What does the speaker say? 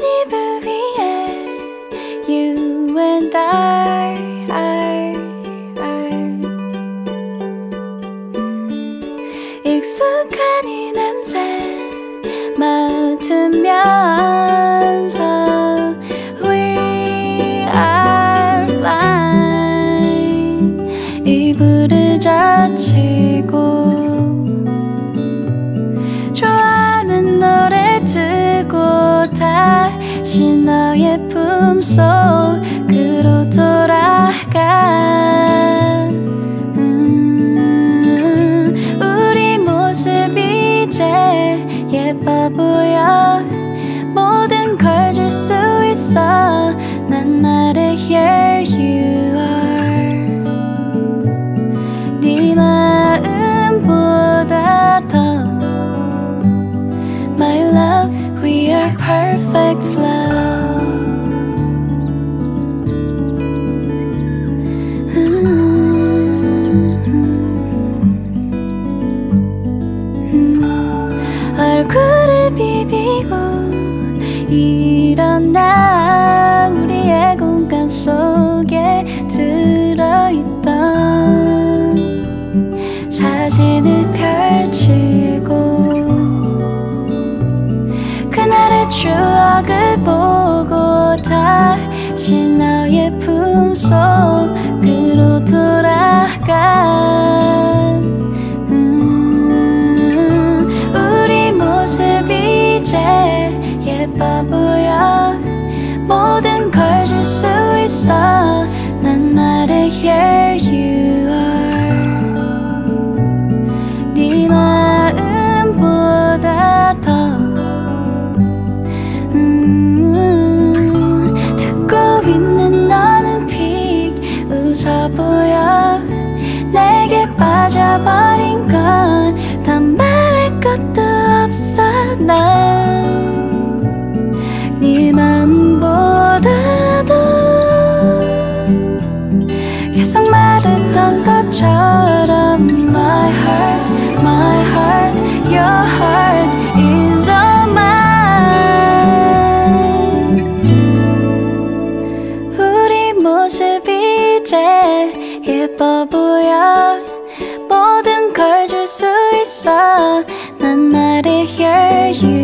입을 위해 You and I, I, I. 익숙한 이 냄새 맡으면서 We are flying 이불을 젖히고 예뻐 보여 모든 걸 줄 수 있어 난 말해 here you are 네 마음보다 더 My love we are perfect love 비비고 일어나 우리의 공간 속에 들어있던 사진을 펼치고 그날의 추억을 보고 다시 너 보여 모든 걸 줄 수 있어 네 맘보다도 계속 말했던 것처럼 My heart, my heart, your heart is all mine 우리 모습이 이제 예뻐 보여 모든 걸 줄 수 있어 난 말해 hear you